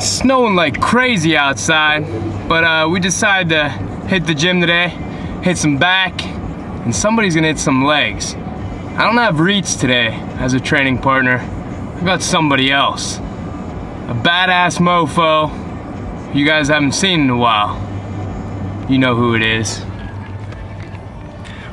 snowing like crazy outside, but uh, we decided to hit the gym today, hit some back, and somebody's gonna hit some legs. I don't have Ritz today as a training partner. I've got somebody else. A badass mofo you guys haven't seen in a while. You know who it is.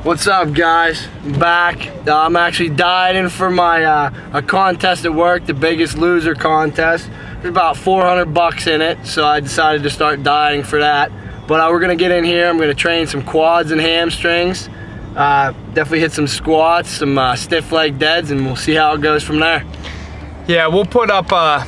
What's up guys? I'm back. I'm actually dieting for my uh, a contest at work, the biggest loser contest. There's about 400 bucks in it, so I decided to start dieting for that. But uh, we're gonna get in here, I'm gonna train some quads and hamstrings. Uh, definitely hit some squats, some uh, stiff leg deads, and we'll see how it goes from there. Yeah, we'll put up a,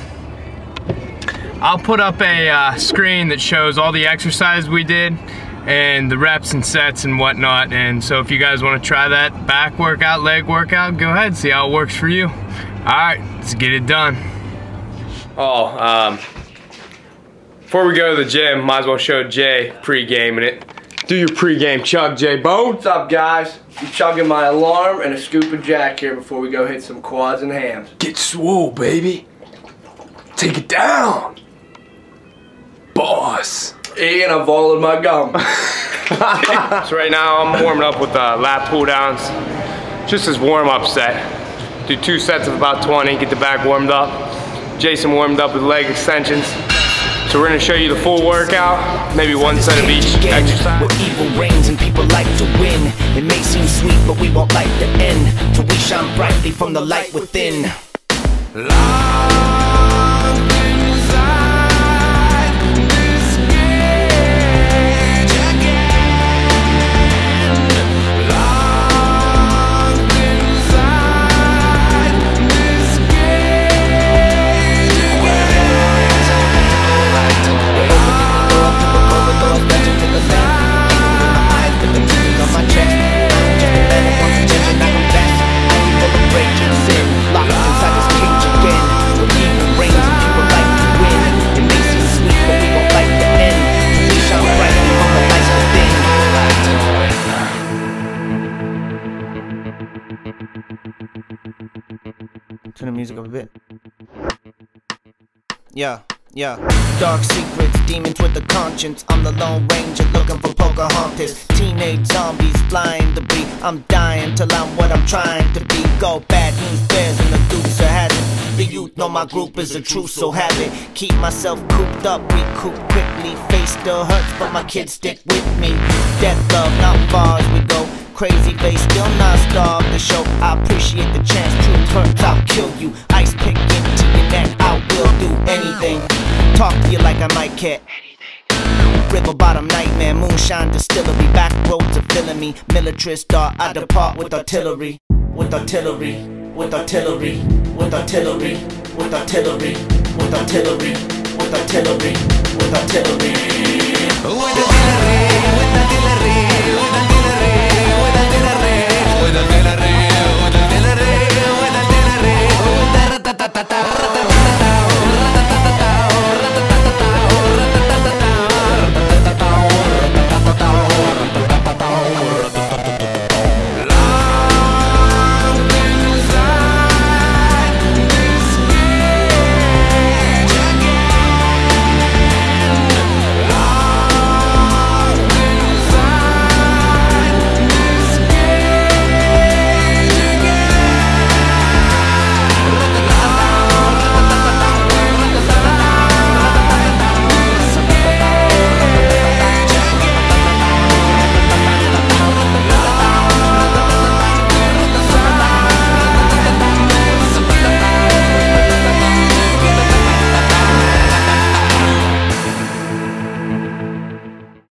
I'll put up a uh, screen that shows all the exercise we did and the reps and sets and whatnot. And so if you guys want to try that back workout, leg workout, go ahead, see how it works for you. All right, let's get it done. Oh, um, before we go to the gym, might as well show Jay pre-gaming it. Do your pre-game chug, Jay Bone. What's up guys? I'm chugging my alarm and a scoop of Jack here before we go hit some quads and hams. Get swole, baby. Take it down. Boss. And I volleyed my gum. so right now I'm warming up with uh, lat pull downs. Just as warm up set. Do two sets of about 20, get the back warmed up. Jason warmed up with leg extensions. So we're gonna show you the full workout, maybe one set of each exercise. Where evil reigns and people like to win. It may seem sweet, but we won't like the end. Till we shine brightly from the light within. Turn the music up a bit. Yeah, yeah. Dark secrets, demons with a conscience. I'm the Lone Ranger looking for Pocahontas. Teenage zombies flying the beat. I'm dying till I'm what I'm trying to be. Go bad news bears and the dukes are hazard. The youth know my group is a truth, so have it. Keep myself cooped up, recoup quickly. Face still hurts, but my kids stick with me. Death love, not far as we go. Crazy face, still not starved the show. I appreciate the chance, truth hurts, I'll kill you. Ice pick into your neck, I will do anything. Talk to you like I might care. River bottom nightmare, moonshine distillery, back roads are filling me. Militarist dart, I depart with artillery, with artillery, with artillery, with artillery, with artillery, with artillery, with artillery, with artillery. With artillery, with artillery.